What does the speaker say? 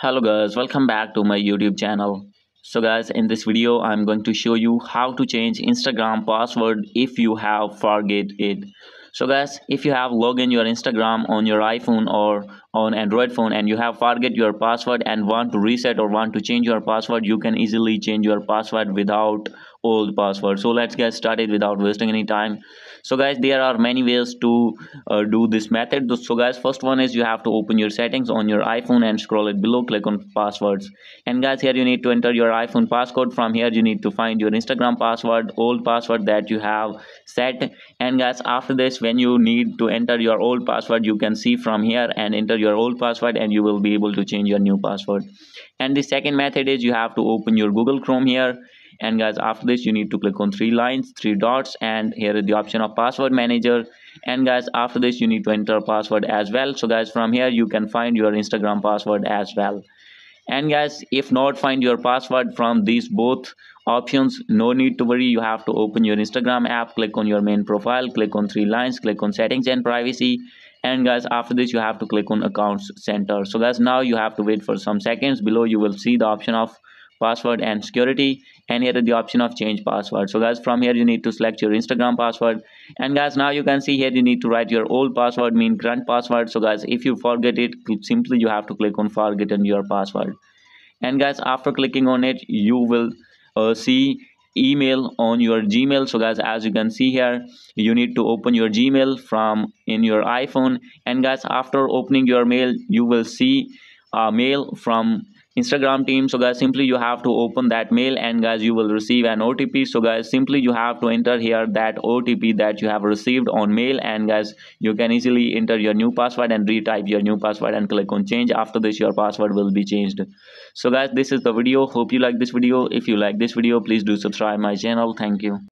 hello guys welcome back to my youtube channel. So guys in this video i'm going to show you how to change instagram password if you have forget it. So guys if you have login your instagram on your iphone or on android phone and you have forget your password and want to reset or want to change your password you can easily change your password without old password. So let's get started without wasting any time. So guys there are many ways to uh, do this method. So guys first one is you have to open your settings on your iphone and scroll it below. Click on passwords. And guys here you need to enter your iphone passcode. From here you need to find your instagram password old password that you have set. And guys after this when you need to enter your old password you can see from here and enter your old password and you will be able to change your new password. And the second method is you have to open your google chrome here. And guys after this you need to click on three lines three dots and here is the option of password manager. And guys after this you need to enter password as well. So guys from here you can find your instagram password as well. And guys if not find your password from these both options no need to worry. You have to open your instagram app click on your main profile click on three lines click on settings and privacy and guys after this you have to click on accounts center. So guys now you have to wait for some seconds. Below you will see the option of password and security. And here is the option of change password. So guys from here you need to select your instagram password. And guys now you can see here you need to write your old password mean current password. So guys if you forget it simply you have to click on forgotten your password. And guys after clicking on it you will uh, see email on your gmail. So guys as you can see here you need to open your gmail from in your iphone. And guys after opening your mail you will see a mail from instagram team. So guys simply you have to open that mail and guys you will receive an otp so guys simply you have to enter here that otp that you have received on mail and guys you can easily enter your new password and retype your new password and click on change. After this your password will be changed. So guys this is the video. Hope you like this video. If you like this video please do subscribe my channel. Thank you